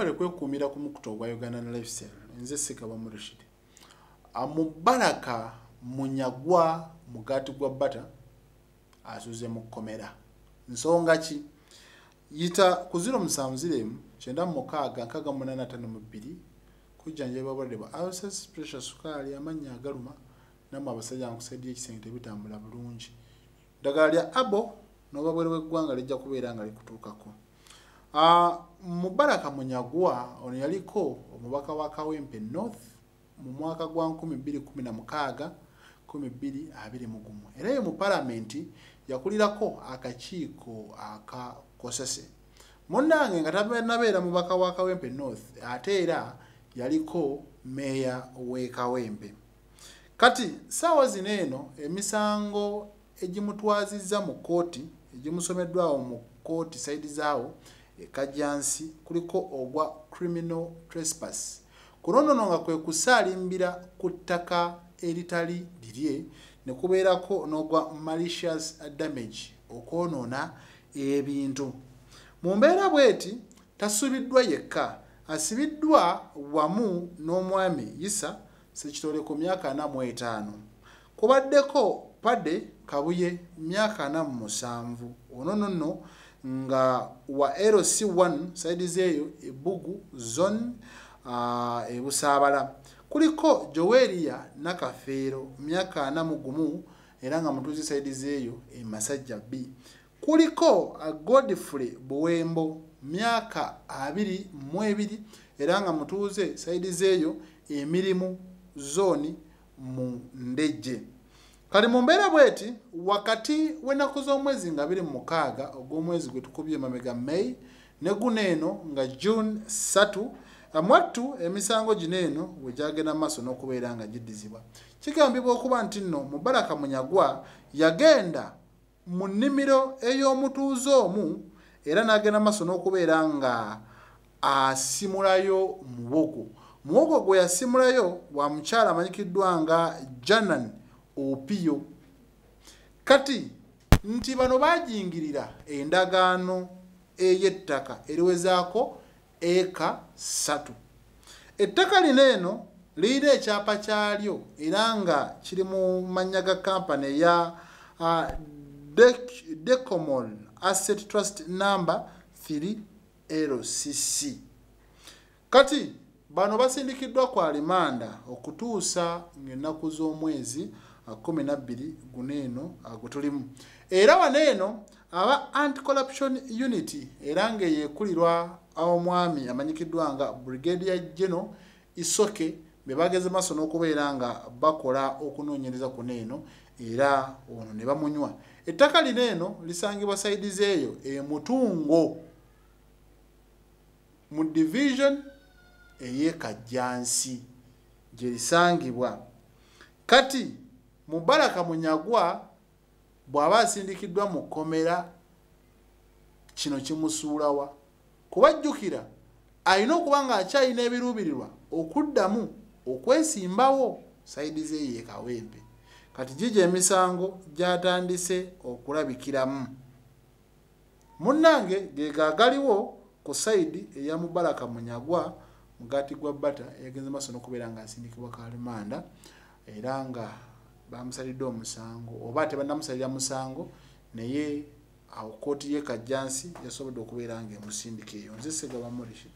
kampale kwekuumira ku mukuto ogwa uganda lifestyle nze sikaba murishid mubaraka munyagwa mugati gwa bata asuze mu kkomera. Nsonga ki? Yita ku 07 kyenda mukaaga nkaga munana tano mu bbiri kujjanjaba obulwadde bwa alces pressure sukaali amannya agaluma nammwe abasajja nkusaidia ekisenge tebitambula bulungi. Ddagala lya abo noba bwere bweggwanga lijja kubeera nga likutuukako mubaraka munyagwa ono yaliko omubaka wa kawempe north mu mwaka gwa 2016 2221 era ye mu palamenti yakulirako akakiiko akakosese. Munnange nga tanabeera mubaka wa kawempe north ate era yaliko meeya w'e kawempe. Kati saawa zino eno emisango egimutwazizza mu kooti egimusomeddwawo mu kooti saidi zaawo ekajjansi kuliko ogwa criminal trespass. Kunonono nga kwe kusaalimbira ku ttaka eritali lirye ne kubeerako n'ogwa malicious damage okwonoona ebintu. Mu mbeera bweti tasubiddwa yekka. Asibiddwa wamu n'omwami isa sekitole ku myaka ana mu etaano. Kubaddeko pade kabuye myaka ana mu musanvu. Ono nonno nga wa lc1 saidi zeeyo ebugu zone uh, ebusaabala kuliko joweria nakafeero myaka ana mu gumu era nga mutuuzi saidi zeeyo emasajja b. Kuliko uh, godfrey buwembo myaka abiri mu ebiri era nga mutuuze saidi zeeyo emirimu zooni mu ndejje kati mu mbeera bweti wakati w'ennaku z'omwezi nga biri mu mukaaga ogw'omwezi gwe tukubye emabega may ne guno eno nga june 3 mwattu emisango gino eno bwe gyagenda maaso n'okubeera nga giddizibwa. Kigambibwa okuba nti nno mubaraka munyagwa yagenda mu nnimiro ey'omutuuze omu era n'agenda maaso n'okubeera nga asimulayo muwogo. Muwogo gwe yasimulayo wa mukyala amanyikiddwa nga janan opiyo. Kati nti bano bajingirira endagaano ey'ettaka eriwezaako eka ssatu. Ettaka lino eno liyina ekyapa kyalyo era nga kiri mu mannya ga kampani eya uh, decomol asset trust number 3 lcc kati bano basindikiddwa ku alimanda okutuusa ng'ennaku z'omwezi kumi nabbiri guno eno gwe tulimu era wano eno aba anti-corruption unity era ng'eyeekulirwa omwami amanyikiddwa nga brigadier general isoke be bageze maaso n'okubeera nga bakola okunoonyereza kuno eno era ono ne bamunywa. Ettaka lino eno lisangibwa saidi zeeyo emutungo mu division ey'ekajjansi gye lisangibwa. Kati mubaraka munyagwa bw'aba asindikiddwa mu kkomera kino kimusuulawa kubajjukira alina okuba nga akyalina ebiruubirirwa okuddamu okwesimbawo saidi zeeyo ekawempe kati gigi emisango gy'atandise okulabikiramu. Munnange ge gaagaliwo ku saidi eya mubaraka munyagwa mugati gwa bata yagenze maaso n'okubeera nga asindikibwa kalimanda era nga bamusalidde omusango oba tebannamusalira musango naye awo kooti ye kajjansi yasobodde okubeera nga emusindika eyo. Nze segaba murishi